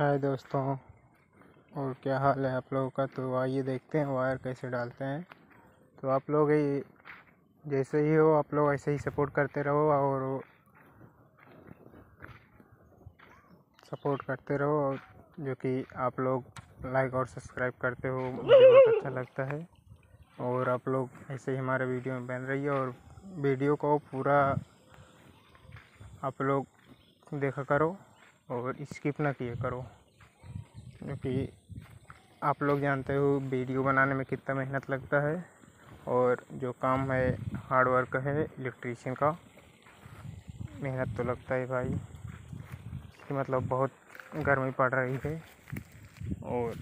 हाय दोस्तों, और क्या हाल है आप लोगों का? तो आइए देखते हैं, वायर कैसे डालते हैं। तो आप लोग ही, जैसे ही हो, आप लोग ऐसे ही सपोर्ट करते रहो और सपोर्ट करते रहो, और जो कि आप लोग लाइक और सब्सक्राइब करते हो, मुझे बहुत अच्छा लगता है। और आप लोग ऐसे ही हमारे वीडियो में बन रही है, और वीडियो को पूरा आप लोग देखा करो। और स्किप ना किए करो, क्योंकि आप लोग जानते हो वीडियो बनाने में कितना मेहनत लगता है और जो काम है हार्ड वर्क है इलेक्ट्रीशियन का, मेहनत तो लगता है भाई, कि मतलब बहुत गर्मी पड़ रही है और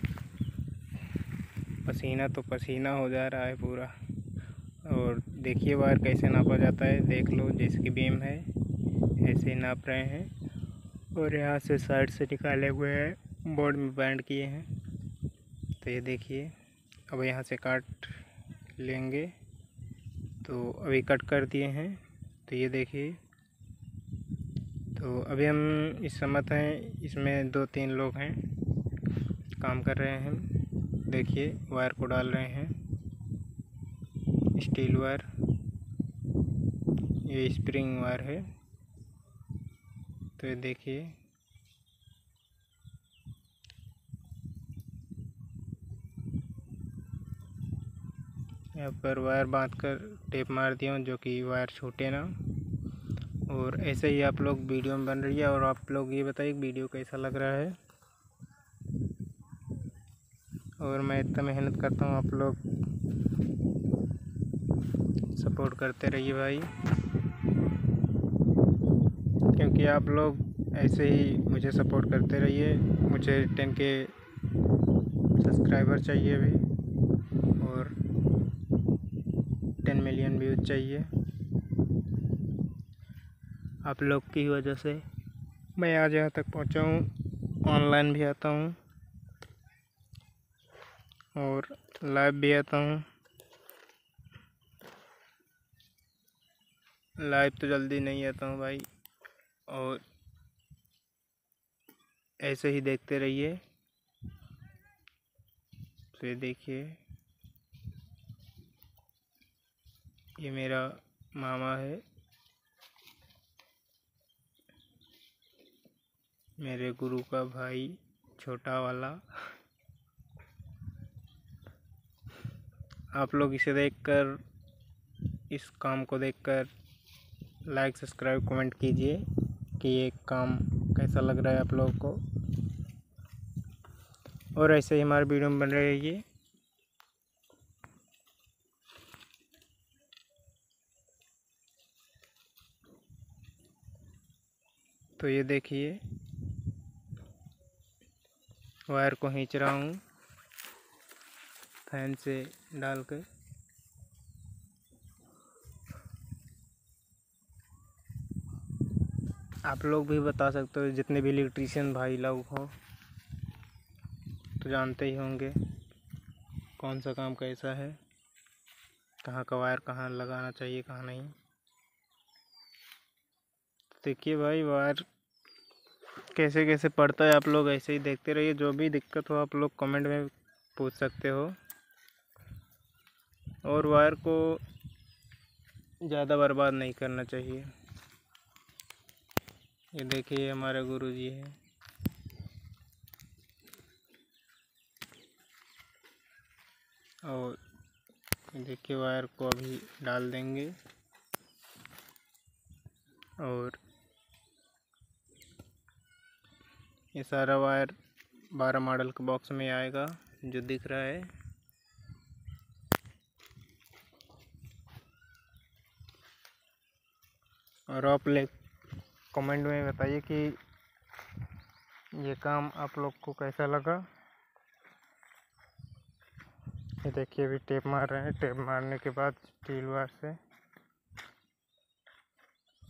पसीना तो पसीना हो जा रहा है पूरा। और देखिए वायर कैसे नापा जाता है, देख लो, जिसकी बीम है, ऐसे नाप रहे हैं। और यहाँ से साइड से निकाले हुए हैं। बोर्ड में बैंड किए हैं। तो ये देखिए, अब यहाँ से काट लेंगे। तो अभी कट कर दिए हैं। तो ये देखिए तो अभी हम इस समत हैं, इसमें दो तीन लोग हैं, काम कर रहे हैं। देखिए, वायर को डाल रहे हैं। Steel wire. ये स्प्रिंग वायर है। तो ये देखिए। यहाँ पर वायर बाँध कर टेप मार दिया हूँ, जो कि वायर छूटे ना। और ऐसे ही आप लोग वीडियो में बन रही है और आप लोग ये बताइए वीडियो कैसा लग रहा है। और मैं इतना मेहनत करता हूँ, आप लोग सपोर्ट करते रहिए भाई। क्योंकि आप लोग ऐसे ही मुझे सपोर्ट करते रहिए। मुझे टेन के सब्सक्राइबर चाहिए अभी, और टेन मिलियन व्यूज़ चाहिए। आप लोग की वजह से मैं आज यहाँ तक पहुँचा हूँ। ऑनलाइन भी आता हूँ, और लाइव भी आता हूँ। लाइव तो जल्दी नहीं आता हूँ भाई। और ऐसे ही देखते रहिए। ये देखिए। ये मेरा मामा है। मेरे गुरु का भाई छोटा वाला। आप लोग इसे देखकर, इस काम को देखकर लाइक सब्सक्राइब कमेंट कीजिए। कि ये काम कैसा लग रहा है आप लोगों को? और ऐसे ही हमारे वीडियो में बन रहिए तो ये देखिए, वायर को खींच रहा हूँ, फ़ैन से डाल कर आप लोग भी बता सकते हो, जितने भी इलेक्ट्रीशियन भाई लोग हो तो जानते ही होंगे कौन सा काम कैसा है, कहाँ का वायर कहाँ लगाना चाहिए, कहाँ नहीं। देखिए भाई वायर कैसे कैसे पड़ता है आप लोग ऐसे ही देखते रहिए, जो भी दिक्कत हो आप लोग कमेंट में पूछ सकते हो। और वायर को ज़्यादा बर्बाद नहीं करना चाहिए। ये देखिए हमारे गुरु जी है। और देखिए, वायर को अभी डाल देंगे। और ये सारा वायर बारह मॉडल के बॉक्स में आएगा, जो दिख रहा है। और ले कमेंट में बताइए कि ये काम आप लोग को कैसा लगा? ये देखिए, अभी टेप मार रहे हैं। टेप मारने के बाद स्टील वायर से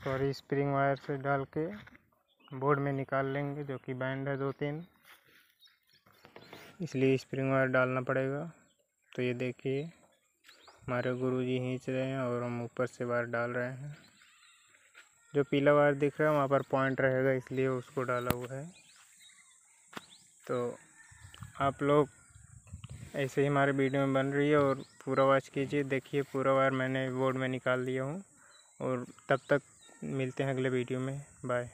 सॉरी, स्प्रिंग वायर से डाल के बोर्ड में निकाल लेंगे, जो कि बैंड है दो तीन। इसलिए स्प्रिंग वायर डालना पड़ेगा। तो ये देखिए, हमारे गुरुजी खींच रहे हैं और हम ऊपर से वायर डाल रहे हैं। जो पीला वायर दिख रहा है, वहाँ पर पॉइंट रहेगा, इसलिए उसको डाला हुआ है। तो आप लोग ऐसे ही हमारे वीडियो में बन रही है और पूरा वॉच कीजिए। देखिए, पूरा वायर मैंने बोर्ड में निकाल दिया हूँ और तब तक मिलते हैं अगले वीडियो में। बाय